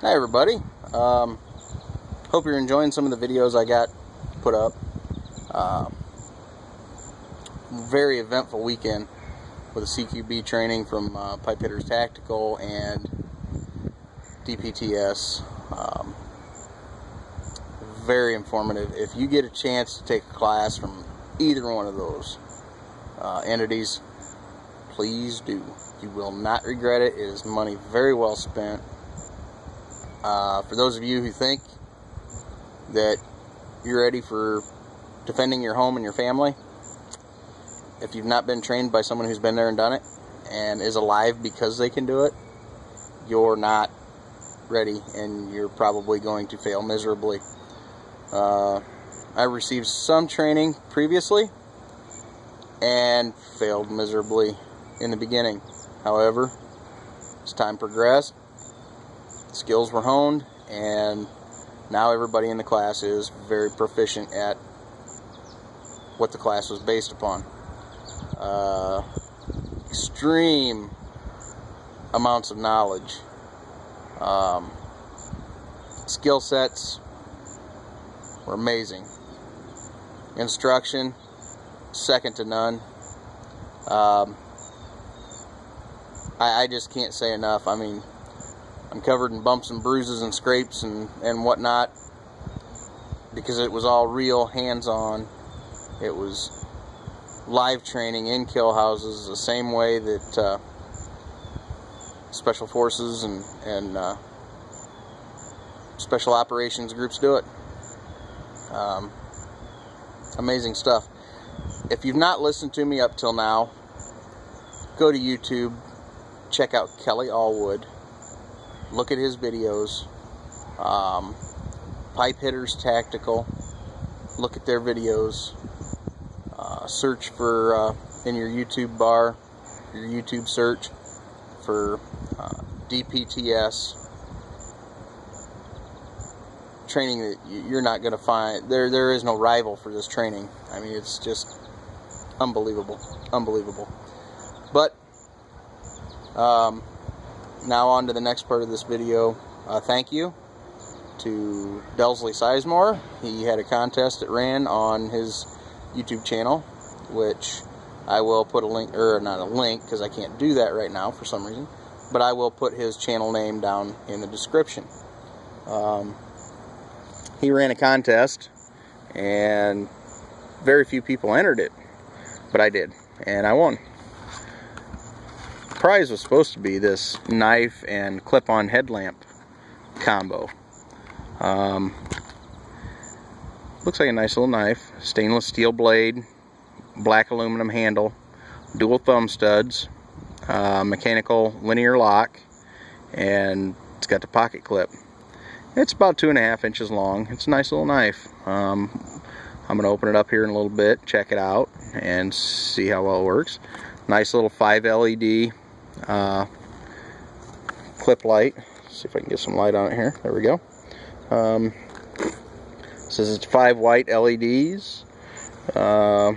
Hi everybody. Um, hope you're enjoying some of the videos I got put up. Uh, very eventful weekend with a CQB training from uh, Pipe Hitters Tactical and DPTS. Um, very informative. If you get a chance to take a class from either one of those uh, entities, please do. You will not regret it. It is money very well spent. Uh, for those of you who think that you're ready for defending your home and your family, if you've not been trained by someone who's been there and done it and is alive because they can do it, you're not ready and you're probably going to fail miserably. Uh, I received some training previously and failed miserably in the beginning. However, as time progressed, skills were honed, and now everybody in the class is very proficient at what the class was based upon. Uh, extreme amounts of knowledge. Um, skill sets were amazing. Instruction, second to none. Um, I, I just can't say enough. I mean, I'm covered in bumps and bruises and scrapes and, and whatnot because it was all real, hands-on. It was live training in kill houses the same way that uh, special forces and, and uh, special operations groups do it. Um, amazing stuff. If you've not listened to me up till now, go to YouTube, check out Kelly Allwood look at his videos. Um, Pipe Hitters Tactical. Look at their videos. Uh, search for uh, in your YouTube bar, your YouTube search for uh, DPTS training that you're not going to find. There, there is no rival for this training. I mean, it's just unbelievable, unbelievable. But um, now on to the next part of this video. Uh, thank you to Delsley Sizemore. He had a contest that ran on his YouTube channel, which I will put a link, or not a link, because I can't do that right now for some reason, but I will put his channel name down in the description. Um, he ran a contest, and very few people entered it, but I did, and I won prize was supposed to be this knife and clip-on headlamp combo. Um, looks like a nice little knife. Stainless steel blade, black aluminum handle, dual thumb studs, uh, mechanical linear lock, and it's got the pocket clip. It's about two and a half inches long. It's a nice little knife. Um, I'm going to open it up here in a little bit, check it out, and see how well it works. Nice little 5 LED uh, clip light. Let's see if I can get some light on it here. There we go. Um, says it's five white LEDs. Uh,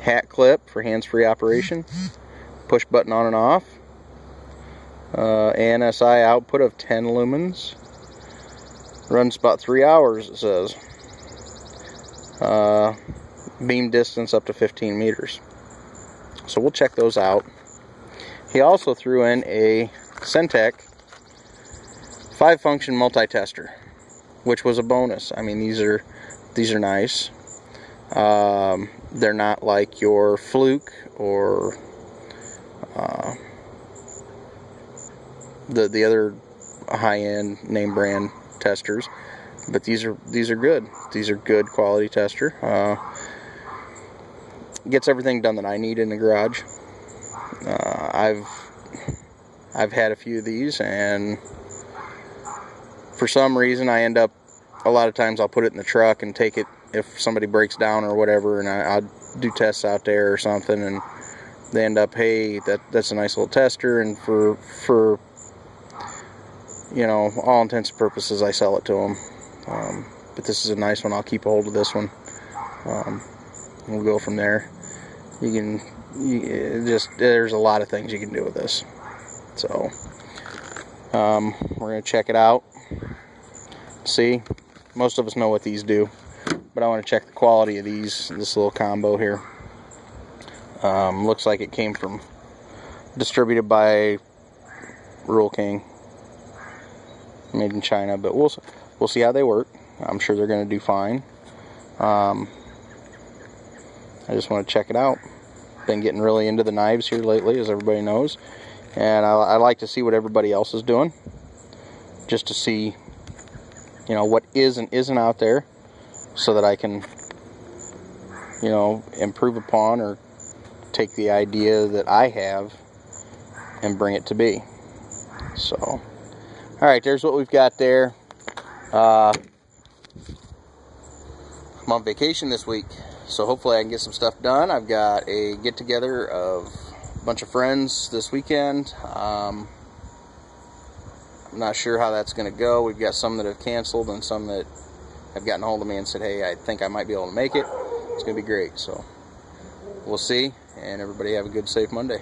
hat clip for hands-free operation. Push button on and off. Uh, ANSI output of 10 lumens. Runs about three hours, it says. Uh, beam distance up to 15 meters. So we'll check those out. He also threw in a Syntec five function multi-tester, which was a bonus. I mean, these are these are nice. Um, they're not like your Fluke or uh, the the other high-end name brand testers, but these are these are good. These are good quality tester. Uh, gets everything done that I need in the garage. Uh, I've I've had a few of these, and for some reason, I end up a lot of times I'll put it in the truck and take it if somebody breaks down or whatever, and I, will do tests out there or something, and they end up, hey, that that's a nice little tester, and for for you know all intents and purposes, I sell it to them. Um, but this is a nice one. I'll keep a hold of this one. Um, we'll go from there you can you, just there's a lot of things you can do with this so Um, we're to check it out. See, most of us know what these do, but I want to check the quality of these, this little combo here. Um, looks like it came from, distributed by Rural King, made in China, but we'll, we'll see how they work. I'm sure they're to do fine. Um, I just want to check it out. Been getting really into the knives here lately, as everybody knows. And I, I like to see what everybody else is doing. Just to see, you know, what is and isn't out there. So that I can, you know, improve upon or take the idea that I have and bring it to be. So, all right, there's what we've got there. Uh, I'm on vacation this week, so hopefully I can get some stuff done. I've got a get together of a bunch of friends this weekend. Um, I'm not sure how that's going to go. We've got some that have canceled and some that have gotten hold of me and said, hey, I think I might be able to make it. It's going to be great. So we'll see, and everybody have a good, safe Monday.